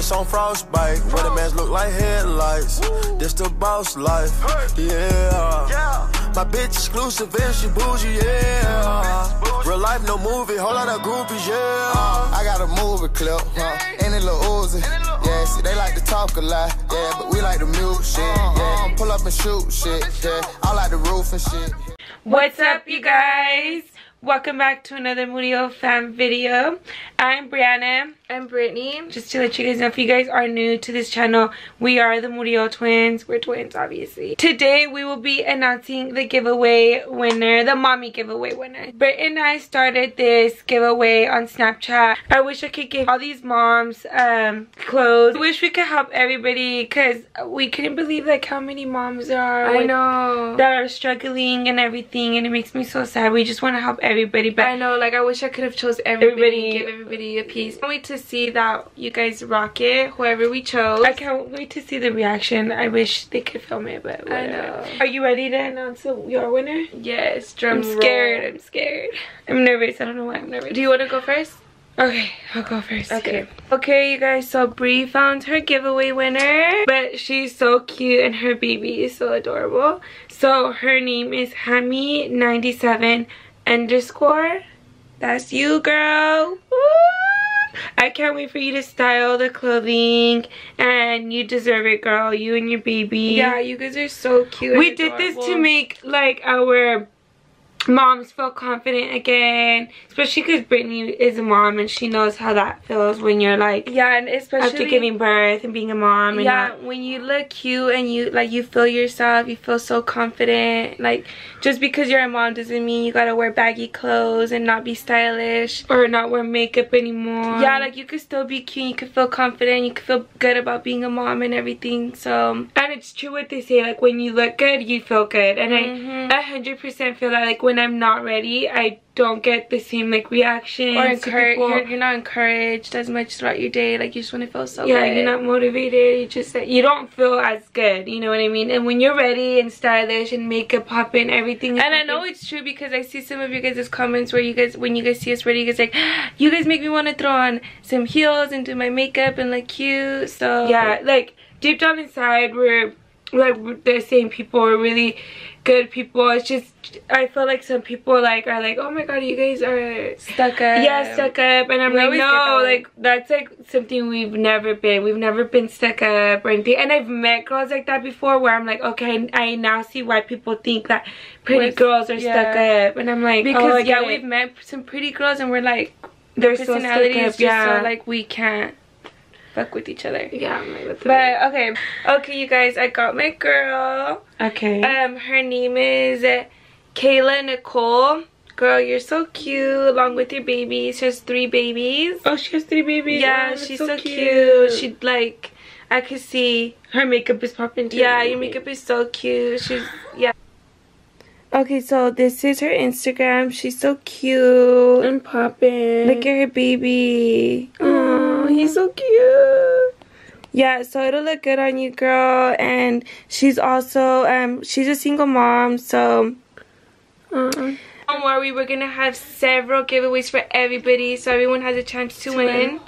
wrist on frostbite. When the man's look like headlights. This the boss life. Yeah. My bitch exclusive and she bougie, yeah. Real life, no movie, whole lot of groupies, yeah. I got a movie clip, huh? And a little Uzi. Yeah, see, they like to talk a lot, yeah, but we like to mute shit, uh-huh. yeah. Pull up and shoot shit, yeah. I like the roof and shit. What's up, you guys? Welcome back to another Murillo fam video. I'm Brianna. I'm Brittany. Just to let you guys know, if you guys are new to this channel, we are the Murillo twins. We're twins, obviously. Today, we will be announcing the giveaway winner, the mommy giveaway winner. Britt and I started this giveaway on Snapchat. I wish I could give all these moms um, clothes. I wish we could help everybody because we couldn't believe like how many moms there are. I know. That are struggling and everything, and it makes me so sad. We just want to help everybody, but I know, like I wish I could have chose everybody, Everybody- and give everybody a piece. I can't wait to see that you guys rock it, whoever we chose. I can't wait to see the reaction. I wish they could film it, but I know. Are you ready to announce your winner? Yes, drum I'm scared. I'm scared. I'm nervous. I don't know why I'm nervous. Do you want to go first? Okay, I'll go first. Okay. Okay, you guys, so Bree found her giveaway winner. But she's so cute and her baby is so adorable. So her name is Hammy97 underscore. That's you, girl. Woo! I can't wait for you to style the clothing and you deserve it, girl. You and your baby. Yeah, you guys are so cute. we did this to make like our moms feel confident again especially because brittany is a mom and she knows how that feels when you're like Yeah, and especially after giving birth and being a mom and yeah not- when you look cute and you like you feel yourself you feel so confident like just because you're a mom doesn't mean you gotta wear baggy clothes and not be stylish. or not wear makeup anymore. Yeah like you could still be cute you could feel confident you could feel good about being a mom and everything so. And it's true what they say like when you look good you feel good. And Mhm. i 100% feel that like when i'm not ready i don't get the same like reaction or encourage you're, you're not encouraged as much throughout your day like you just want to feel so yeah, good you're not motivated. You just you don't feel as good. You know what I mean? And when you're ready and stylish and makeup popping, everything. and I know it's true because I see some of you guys' comments where you guys, when you guys see us ready, you guys like, you guys make me want to throw on some heels and do my makeup and look cute. So yeah, like deep down inside, we're like they're saying people. We're really good people. It's just I feel like some people like are like, oh my god, you guys are stuck up. yeah stuck up, and I'm We like, no, like that's like something we've never been. We've never been stuck up or anything. And I've met girls like that before, where I'm like, okay, I now see why people think that pretty We're- girls are yeah. stuck up, and I'm like, Because oh, yeah, it. we've met some pretty girls and we're like, their so personality is just yeah. so like we can't fuck with each other. yeah, I'm like, But okay, okay, you guys, I got my girl. okay. Um, her name is Kayla Nicole. Girl, you're so cute, along with your baby. She has three babies. oh, she has three babies. Yeah, Oh, she's so, cute. She like, I could see. her makeup is popping too. Yeah, your makeup is so cute. She's yeah. Okay, so this is her Instagram. She's so cute. and popping. Look at her baby. Oh, he's so cute. Yeah, so it'll look good on you, girl. And she's also um she's a single mom, so Uh, don't worry, we're gonna have several giveaways for everybody, so everyone has a chance to, To win. win.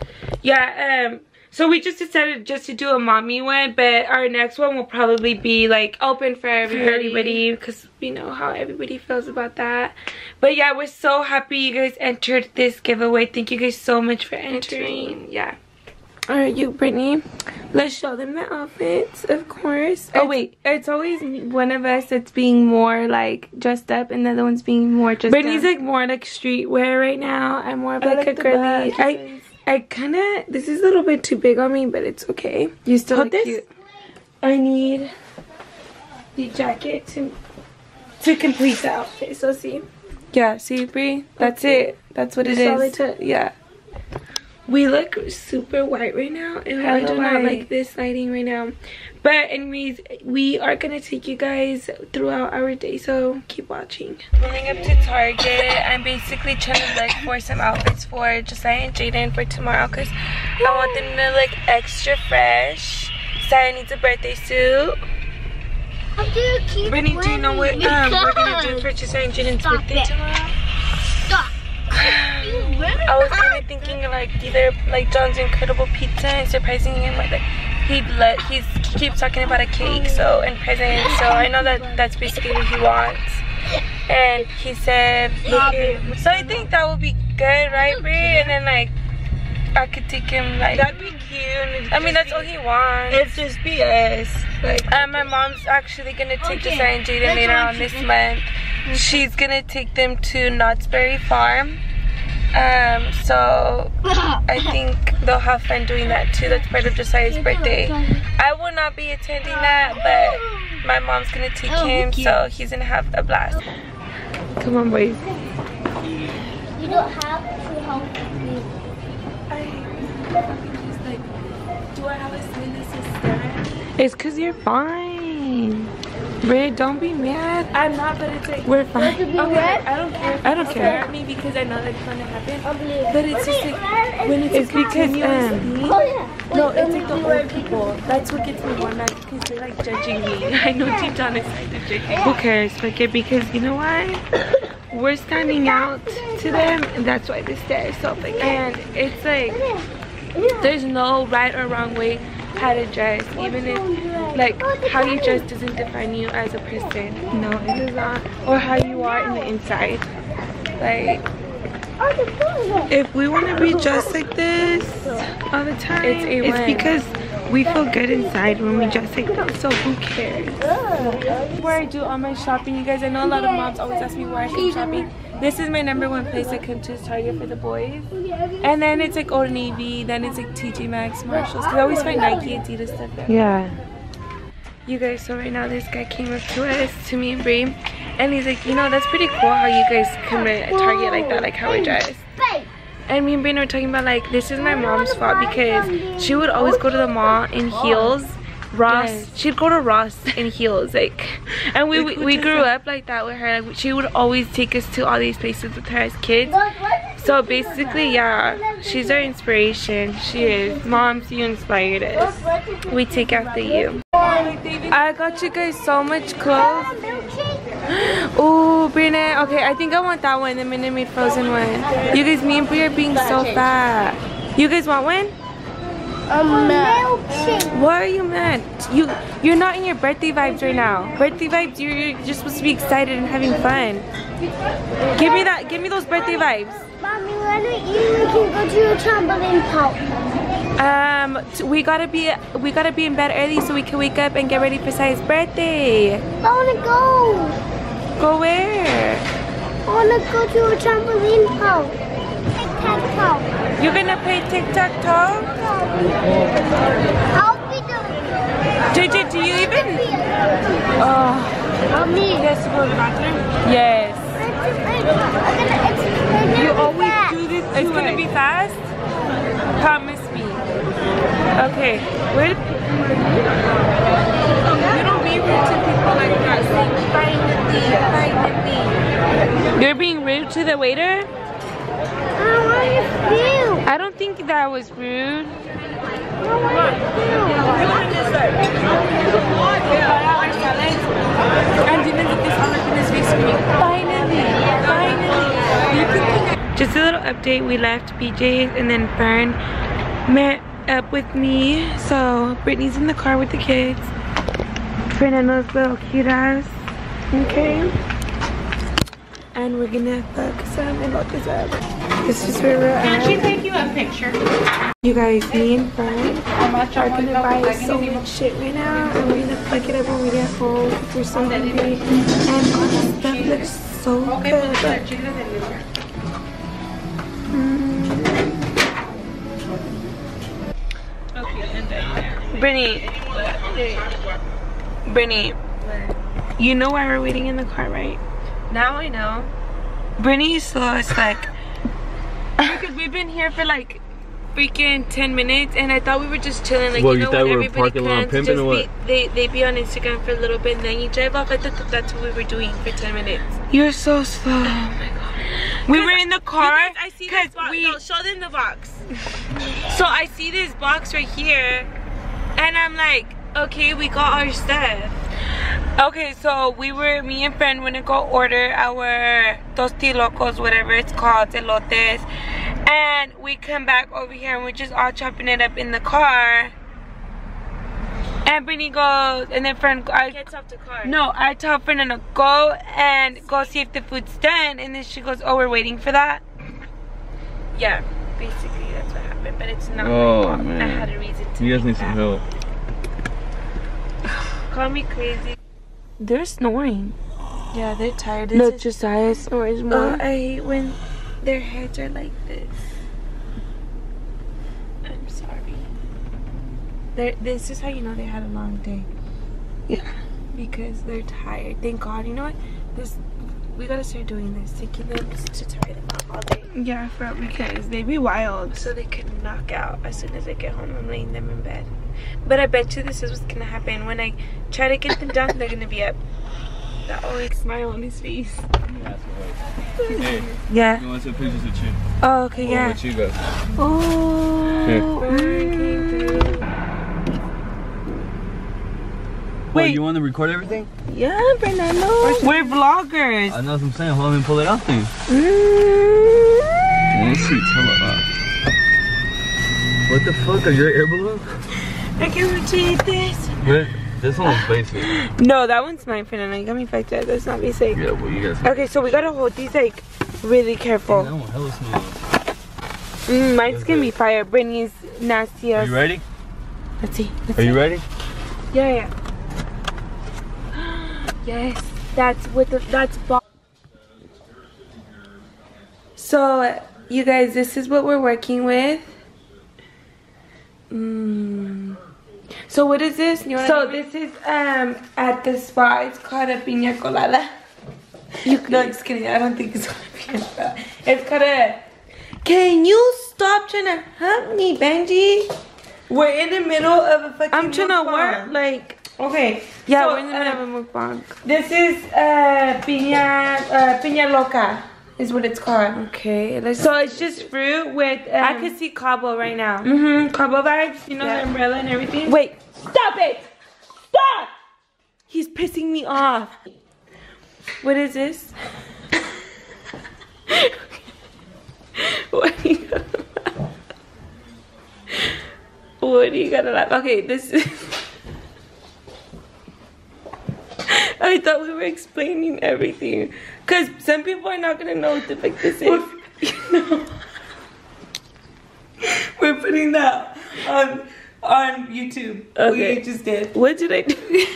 yeah. Um. So we just decided just to do a mommy one, but our next one will probably be like Open for everybody. because we know how everybody feels about that. But yeah, we're so happy you guys entered this giveaway. Thank you guys so much for entering. Entering, yeah. Alright, you, Brittany. Let's show them the outfits, of course. Oh, It's- wait. It's always one of us that's being more like dressed up, and the other one's being more dressed Brittany's up. like more like streetwear right now. I'm more of I like, like a girly. I. I kind of, this is a little bit too big on me, but it's okay. you still Hold look this. cute. I need the jacket to to complete the outfit. So see, Yeah, see, Brie? That's Okay. it. That's what You it is. tip? Yeah. We look super white right now, and I Hella do not white. like this lighting right now. But anyways, we are gonna take you guys throughout our day, so keep watching. Pulling up to Target. I'm basically trying to look for some outfits for Josiah and Jaden for tomorrow because I want them to look extra fresh. Josiah needs a birthday suit. How do you keep Brittany, do you know what winning? um, we're gonna do Because- for Josiah and Jaden's Stop birthday it. tomorrow? I was kind of thinking like either like John's Incredible Pizza and surprising him with like he'd let he's he keeps talking about a cake so and presents so I know that that's basically what he wants and he said so I think that would be good right Brie and then like I could take him like That'd be cute. I mean that's all he wants It's just BS. Like, uh, my mom's actually gonna take the and Jaden later on this month. She's gonna take them to Knott's Berry Farm. Um, so I think they'll have fun doing that too. That's part of Josiah's birthday. I will not be attending that, but my mom's gonna take him, so he's gonna have a blast. come on, boys. You don't have to help me. Like, Do I have a that It's because you're fine. Red, don't be mad. I'm not, but it's like We're fine. To be red? I don't care. I don't care. stare at me because I know that's gonna happen. Ugly. But it's just like when it's, It's a because, continuous um, thing. Oh yeah. No, it's like the me old people. That's what gets me more mad because they're like judging me. I know deep down inside they're judging Who cares? Fuck it, because you know why? We're standing out to them, and that's why they stare so big. And it's like, there's no right or wrong way how to dress. Even if, like, how you dress doesn't define you as a person. No, it does not. Or how you are in the inside. Like, if we want to be dressed like this all the time, It's a it's because we feel good inside when we dress like this. So who cares? Where I do all my shopping, you guys. I know a lot of moms always ask me where I come shopping. This is my number one place I come to is Target for the boys. And then it's like Old Navy, then it's like TJ Maxx, Marshalls. Cause I always find Nike, Adidas stuff there. Yeah. You guys, so right now this guy came up to us, to me and Bree, and he's like, you know, that's pretty cool how you guys come to Target like that, like how we dress. And me and Bree were talking about like, this is my mom's fault because she would always go to the mall in heels. Ross, Yes. she'd go to Ross in heels, like, and we we, we grew up like that with her. Like, she would always take us to all these places with her as kids. So basically, yeah, she's our inspiration. She is. Moms, you inspired us. We take after you. I got you guys so much clothes. Ooh, Brina. Okay, I think I want that one, the Minute Maid Frozen one. You guys, me and Brie are being so fat. You guys want one? A milkshake. Why are you mad? You, you're not in your birthday vibes right now. Birthday vibes, you're, you're just supposed to be excited and having fun. Give me that, give me those birthday vibes. Mommy, when are you we can go to a trampoline park? Um, t- we gotta be, we gotta be in bed early so we can wake up and get ready for Sai's birthday. I wanna go. Go where? I wanna go to a trampoline park. Tic-tac-toe. You're gonna play tic-tac-toe? I'll be doing JJ, do you even? Oh, Mommy. yes, to go to the bathroom? Yes. You always do this. It's gonna be fast. Promise me. Okay. Where? You don't be rude to people like that. Say finally, finally. You're being rude to the waiter. I don't think that was rude. And. Just a little update. We left BJ's and then Fern met up with me. So Brittany's in the car with the kids. Fernando's little cute ass. Okay. And we're gonna fuck some and lock this up. This is where we're at. Can she take you a picture? You guys, me and much are gonna buy so much shit right now and we're gonna pick it up when we get home because we're so hungry. And all this stuff looks so good. Mm. Brittany. Brittany. You know why we're waiting in the car, right? Now I know. Brittany saw us like Because we've been here for like freaking 10 minutes and I thought we were just chilling. Like, Well, you you know, thought we were everybody parking lot pimping just or be, they, they be on Instagram for a little bit and then you drive off. I thought that that's what we were doing for 10 minutes. You're so slow. Oh my god. We were in the car You I see this box. we No, show them the box. so I see this box right here, and I'm like, okay, we got our stuff. Okay, so we were me and Fern went to go order our tosti locos, whatever it's called, elotes. And we come back over here and we're just all chopping it up in the car. And Brittany goes, and then Fern, I Gets off the car. no, I tell Fernando go and go see if the food's done, and then she goes, oh, we're waiting for that. Yeah, basically that's what happened, but it's not Oh, my fault. I man. had a reason to. You guys make need some that. help. Call me crazy. They're snoring. Yeah, they're tired. No, This is- Josiah snores Oh, more. I hate when their heads are like this. I'm sorry. They're, this is how you know they had a long day. Yeah. Because they're tired. Thank God. You know what? This we gotta start doing this keep them to tire them out all day. yeah, for because they be wild. So they could knock out as soon as I get home. I'm laying them in bed. But I bet you this is what's gonna happen. When I try to get them done, they're gonna be up. That always smile on his face. Hey, Yeah. you want to take pictures with you? Oh, okay, Or yeah. with you guys? Oh. Here. Wait, Wait. you want to record everything? Yeah, Fernando. We're vloggers. I know what I'm saying. Hold on, let me pull it out then. Mm. Let's see, tell it. What the fuck? Are you air balloon? I can't rotate this. But this one was basic. No, that one's mine, Fernando. You got me fucked up. That's not basic. Yeah, well, you guys. Okay, so we gotta hold these like really That careful. one hella smooth. Mm, mine's gonna be fire. Brittany's nasty. Are you ready? Let's see. Let's Are see. you ready? Yeah, yeah. yes, that's with the that's. So, you guys, this is what we're working with. Mm. So what is this? so this is um at the spa. It's called a piña colada. You no, just kidding. I don't think it's called a piña colada. It's called a. Can you stop trying to hump me, Benji? We're in the middle of a fucking. I'm trying to work like Okay. yeah, so, we're in the middle uh, of a mukbang. This is uh piña uh, piña loca is what it's called. Okay, let's. So it's just fruit with. Um, I can see Cabo right now. Mm-hmm. Cabo vibes. You know Yeah. the umbrella and everything. Wait, Stop it! Stop! he's pissing me off. What is this? what do you gotta laugh? What do you gotta laugh? Okay, this is. I thought we were explaining everything. Cause some people are not gonna know what the fuck this is. no. We're putting that on on YouTube. Okay. We just did. What did I do?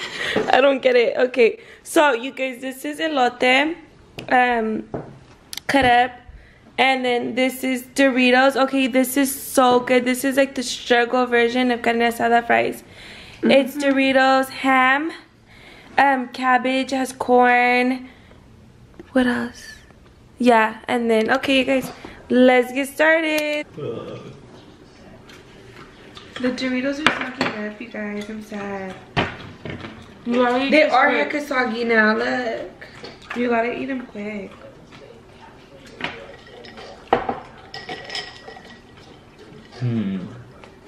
I don't get it. Okay, so you guys, this is elote, um, cut up, and then this is Doritos. Okay, this is so good. This is like the struggle version of carne asada fries. It's Doritos, ham, um, cabbage, has corn. What else? Yeah, and then okay, you guys, let's get started. The Doritos are soggy up, you guys. I'm sad. You already They are went- hecka soggy now. Look. You gotta eat them quick. Hmm.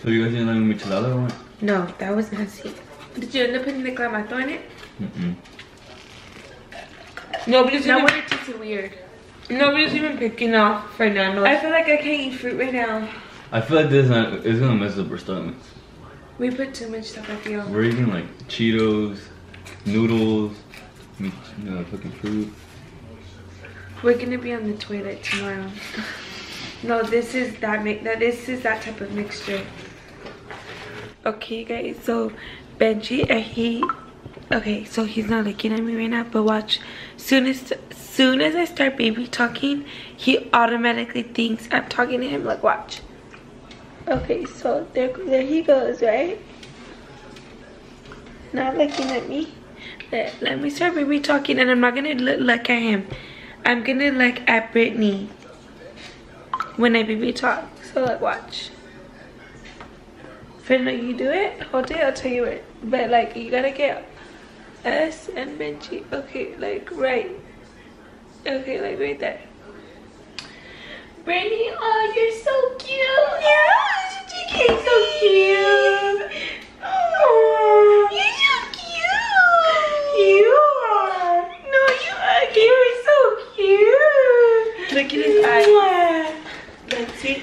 So you guys didn't like michelada or what? No, that was nasty. Did you end up putting the clamato in it? Mm-mm. Nobody's That even. would have tasted weird. Nobody's even picking off Fernando. I feel like I can't eat fruit right now. I feel like this is not, it's gonna mess up our stomachs. we put too much stuff. I feel. We're eating like Cheetos, noodles, you know, fucking fruit. We're gonna be on the toilet tomorrow. no, this is that make that. This is that type of mixture. Okay, guys, so Benji, uh, he, okay, so he's not looking at me right now, but watch. Soon as, soon as I start baby talking, he automatically thinks I'm talking to him. Like, watch. Okay, so there, there he goes, right? Not looking at me. Let, let me start baby talking, and I'm not gonna look, look at him. I'm gonna look at Brittany when I baby talk. So, like, watch. Finna, you do it? Hold it, I'll tell you it. But like, you gotta get S and Benji. Okay, like right. Okay, like right there. Brittany, oh, you're so cute. Yeah, GK, so cute. Oh, you're so cute. You are. No, you are. You're so cute. Look at his eyes. Like, see,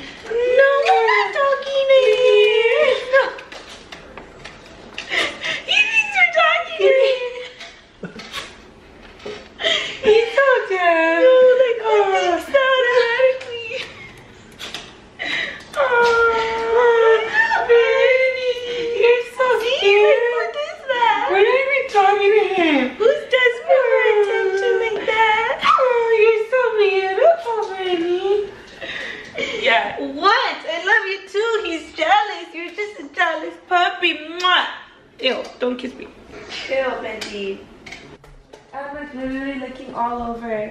puppy. Mwah. Ew, don't kiss me. Ew, Benji. I'm like literally looking all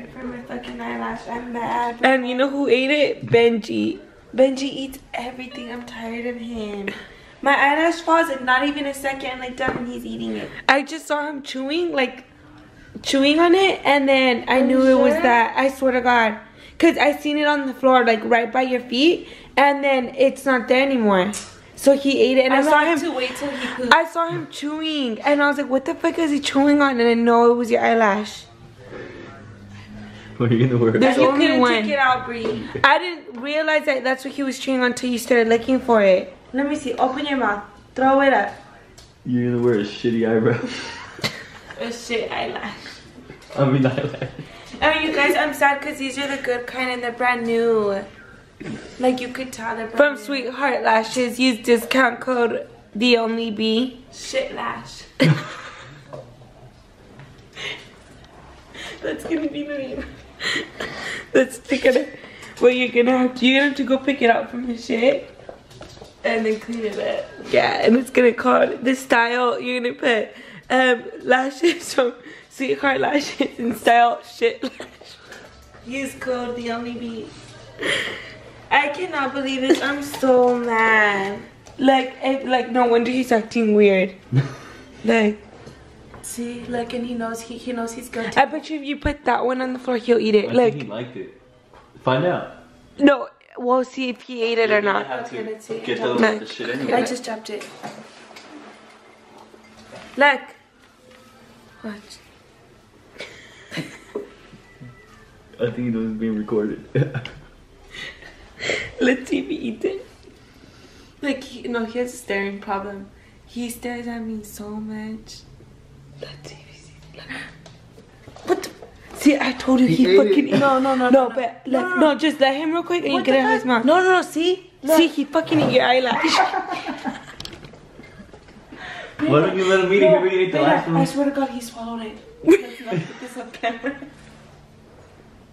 over for my fucking eyelash. I'm mad. And you know who ate it? Benji. Benji eats everything. I'm tired of him. My eyelash falls in not even a second. Like done, and he's eating it. I just saw him chewing, like chewing on it, and then I knew it was that. I swear to God, cause I seen it on the floor, like right by your feet, and then it's not there anymore. So he ate it, and I, saw him. to wait till he pooped. I saw him chewing, and I was like, "What the fuck is he chewing on?" And I know it was your eyelash. What are you gonna wear? There's you only couldn't one. take it out, Bree. I didn't realize that that's what he was chewing on until you started looking for it. Let me see. Open your mouth. Throw it up. You're gonna wear a shitty eyebrow. A shit eyelash. I mean eyelash. I mean, you guys, I'm sad because these are the good kind and they're brand new. Like you could tell they're brand From new. Sweetheart Lashes, use discount code the only B. Shit lash. That's gonna be the name. That's gonna. Well, you're gonna have to. You're gonna have to go pick it up from the shit. And then clean it up. Yeah, and it's gonna call the style. You're gonna put um, lashes from Sweetheart Lashes and style shit lash. Use code the only beat. I cannot believe this. I'm so mad. Like, eh, like no wonder he's acting weird. like, see, like, and he knows he he knows he's guilty. I bet you if you put that one on the floor, he'll eat it. I like, think he liked it. Find out. no, we'll see if he ate it or You're gonna not. have to Okay, let's see. Get the, Look. the shit I just dropped it. Look. Watch. I think it was being recorded. Let's see if he eats it. Like, he, no, he has a staring problem. He stares at me so much. Let's see if he sees Look. What the? See, I told you he, He fucking. it. No, no, no, no. but like, no, just let him real quick and you get out of his mouth. No, no, no. See, see, he fucking ate your eyelash. Why don't you let him eat it? He already ate the last yeah, I swear to God, he swallowed it. Let's not get this on camera.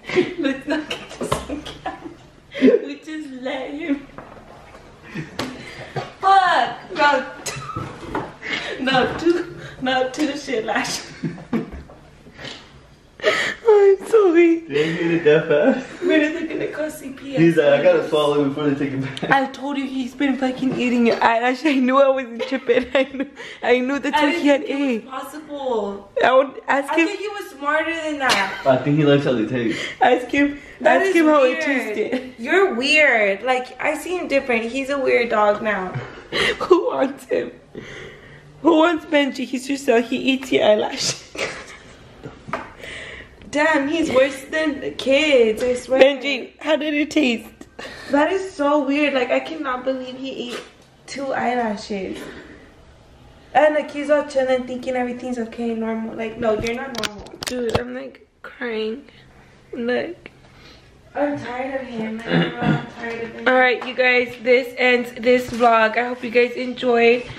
Let's not get this on camera. We just let him. Fuck! No, no, two, no, two shit lash. I'm sorry. They did it that fast. When is it gonna call CPS? He's like, I gotta swallow it before they take it back. I told you he's been fucking eating your eyelash. I knew I wasn't tripping. I knew, I knew that's I what he had think it ate. was possible. I would ask I him. think he was smarter than that. I think he likes how they taste. Ask him. That ask is him how weird. it tasted. You're weird. Like I see him different. He's a weird dog now. Who wants him? Who wants Benji? He's just so he eats your eyelash. Damn, he's worse than the kids. I swear. Benji, how did it taste? That is so weird. Like I cannot believe he ate two eyelashes. And like he's all chilling, thinking everything's okay, normal. Like no, you're not normal. Dude, I'm like crying. Look. I'm tired of him. I'm tired of him. Alright, you guys, this ends this vlog. I hope you guys enjoyed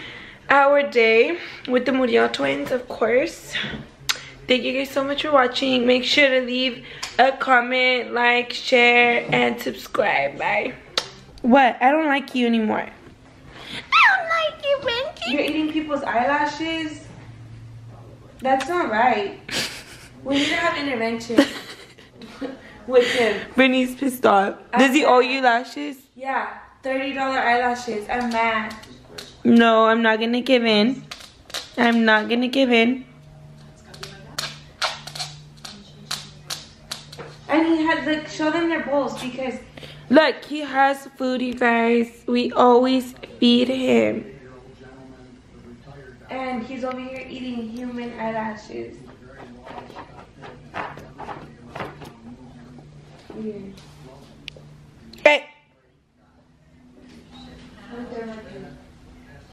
our day with the Murillo twins, of course. Thank you guys so much for watching. Make sure to leave a comment, like, share, and subscribe. Bye. What? I don't like you anymore. I don't like you, Benji. You're eating people's eyelashes. That's not right. We need to have intervention with him. Brittany's pissed off. Does he owe you lashes? Yeah, thirty dollar eyelashes. I'm mad. No, I'm not gonna give in. I'm not gonna give in. And he had like show them their bowls because look, he has food, you guys. We always feed him. And he's over here eating human eyelashes. Hey.